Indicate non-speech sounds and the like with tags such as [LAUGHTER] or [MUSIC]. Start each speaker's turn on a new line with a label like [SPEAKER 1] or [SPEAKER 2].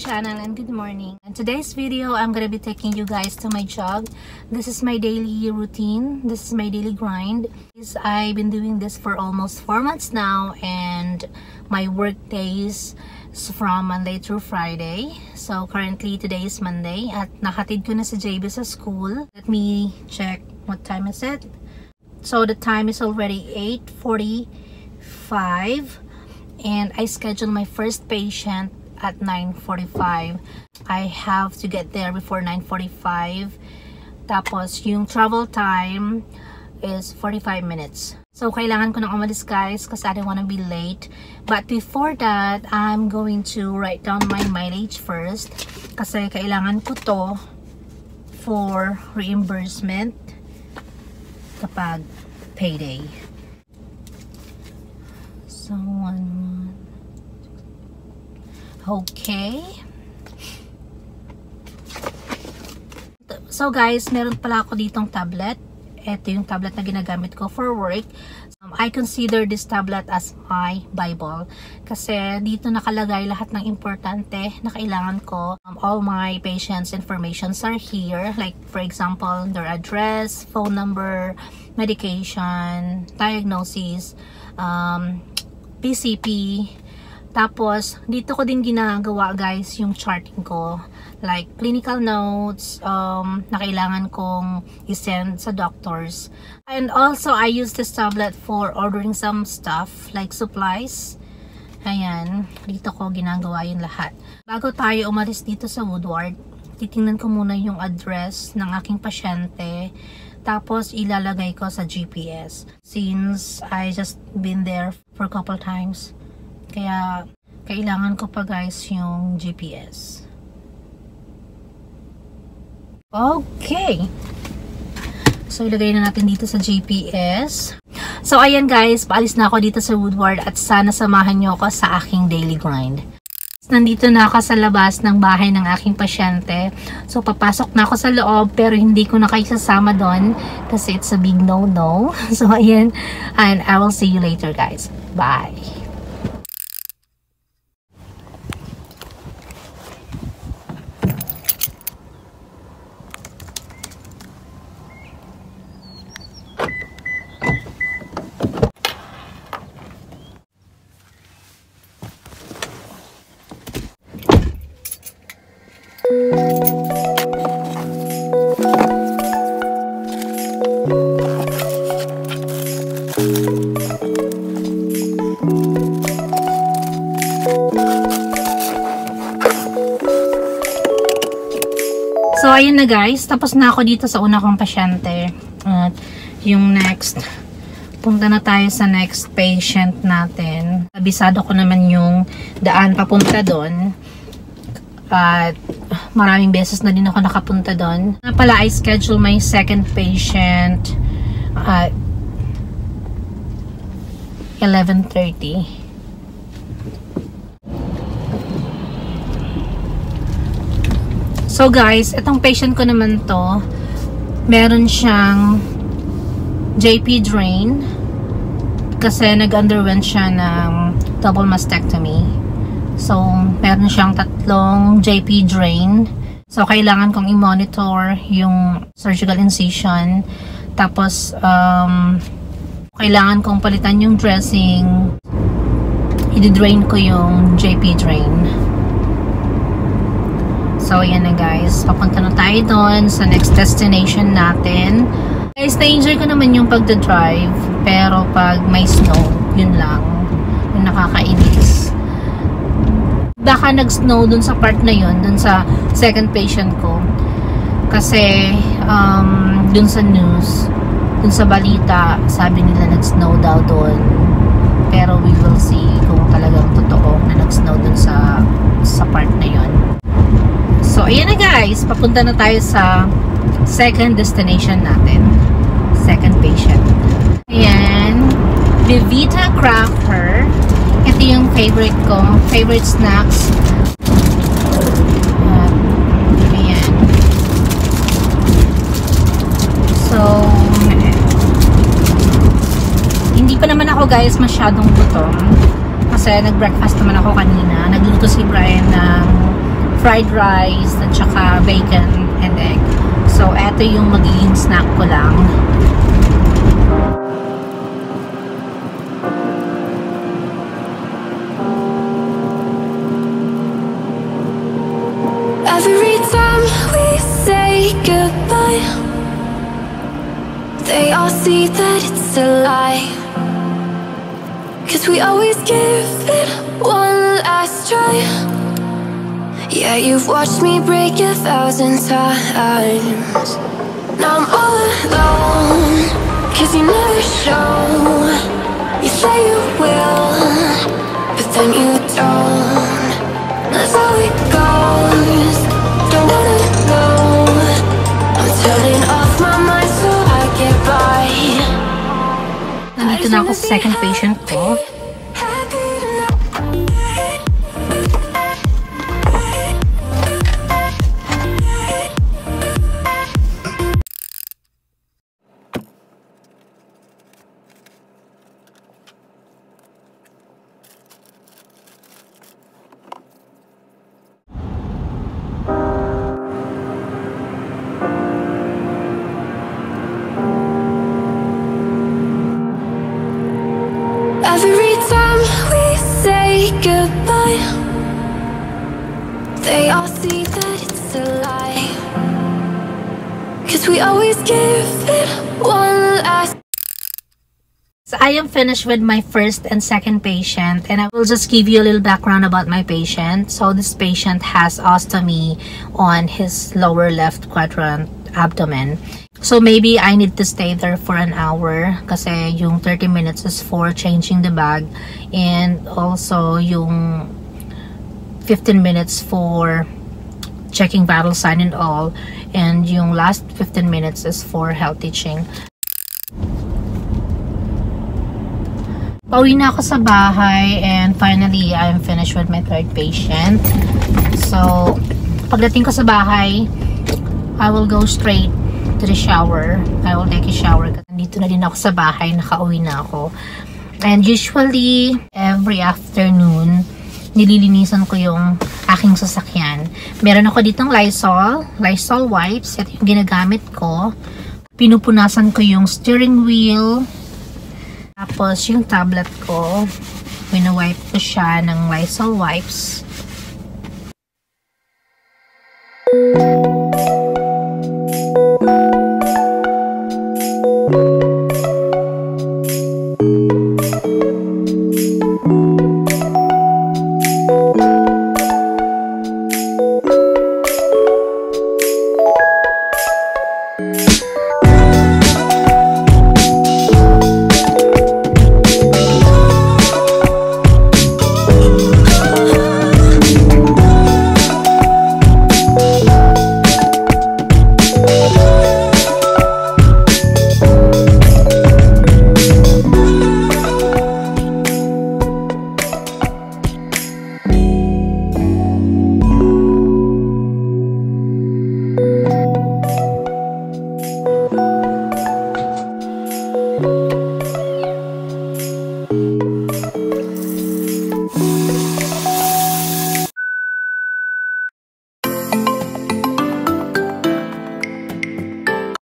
[SPEAKER 1] channel and good morning. In today's video, I'm gonna be taking you guys to my jog. This is my daily routine. This is my daily grind. I've been doing this for almost 4 months now and my work days from Monday through Friday. So currently today is Monday at nakatid ko na si JB sa school. Let me check what time is it. So the time is already 8.45 and I scheduled my first patient at 9.45. I have to get there before 9.45. Tapos, yung travel time is 45 minutes. So, kailangan ko nang umalis guys kasi I don't wanna be late. But before that, I'm going to write down my mileage first kasi kailangan ko to for reimbursement kapag payday. So, one Okay. So guys, meron pala ako ditong tablet. Ito yung tablet na ginagamit ko for work. Um, I consider this tablet as my Bible. Kasi dito nakalagay lahat ng importante na kailangan ko. Um, all my patients' informations are here. Like for example, their address, phone number, medication, diagnosis, um, PCP, tapos, dito ko din ginagawa guys yung charting ko. Like, clinical notes um, na kailangan kong isend sa doctors. And also, I use this tablet for ordering some stuff like supplies. Ayan, dito ko ginagawa yung lahat. Bago tayo umalis dito sa Woodward, titingnan ko muna yung address ng aking pasyente. Tapos, ilalagay ko sa GPS. Since I just been there for a couple times. Kaya, kailangan ko pa guys yung GPS. Okay. So, ilagay na natin dito sa GPS. So, ayan guys, paalis na ako dito sa Woodward at sana samahan nyo ako sa aking daily grind. Nandito na ako sa labas ng bahay ng aking pasyente. So, papasok na ako sa loob pero hindi ko na kayo sasama doon kasi it's a big no-no. [LAUGHS] So, ayan. And I will see you later guys. Bye! So, ayun na guys. Tapos na ako dito sa una kong pasyente. At yung next, punta na tayo sa next patient natin. Abisado ko naman yung daan papunta doon. At maraming beses na din ako nakapunta doon. Na pala, I schedule my second patient at 11.30. So guys, itong patient ko naman to, meron siyang JP drain kasi nag-underwent siya ng double mastectomy. So, meron siyang tatlong JP drain. So, kailangan kong i-monitor yung surgical incision. Tapos, um, kailangan kong palitan yung dressing. I-drain ko yung JP drain. So, ayan na guys. Papunta na tayo doon sa next destination natin. Guys, na-enjoy ko naman yung pagda-drive. Pero pag may snow, yun lang. Yung nakakainis. Baka nag-snow dun sa part na yun, dun sa second patient ko. Kasi, um, dun sa news, dun sa balita, sabi nila nag-snow daw doon. Pero we will see kung talagang totoo na nag-snow dun sa, sa part na yun. So, ayan na guys. Papunta na tayo sa second destination natin. Second patient. Ayan. Bevita Cracker. Ito yung favorite ko. Favorite snacks. Ayan. So, hindi pa naman ako guys masyadong gutom. Kasi nag-breakfast naman ako kanina. Nagluto si Brian ng fried rice, at saka bacon and egg. So, eto yung magiging snack ko lang.
[SPEAKER 2] Every time we say goodbye, they all see that it's a lie. Cause we always give it one last try. Yeah, you've watched me break a thousand times. Now I'm all alone, cause you never show. You say you will, but then you don't. That's how it goes. Don't wanna know. I'm turning off my mind so I get by.
[SPEAKER 1] Nandito na ako sa second patient ko.
[SPEAKER 2] Cause we always give it one last
[SPEAKER 1] So I am finished with my first and second patient and I will just give you a little background about my patient. So this patient has ostomy on his lower left quadrant abdomen. So maybe I need to stay there for an hour kasi eh, yung 30 minutes is for changing the bag and also yung 15 minutes for checking vital sign and all and yung last 15 minutes is for health teaching. Pauwi na ako sa bahay and finally I'm finished with my third patient. So, pagdating ko sa bahay, I will go straight to the shower. I will take a shower. Nandito na din ako sa bahay, nakauwi na ako. And usually, every afternoon, nililinisan ko yung aking sasakyan. Meron ako ditong Lysol, Lysol wipes. Ito yung ginagamit ko. Pinupunasan ko yung steering wheel, tapos, yung tablet ko, wina-wipe ko siya ng Lysol wipes.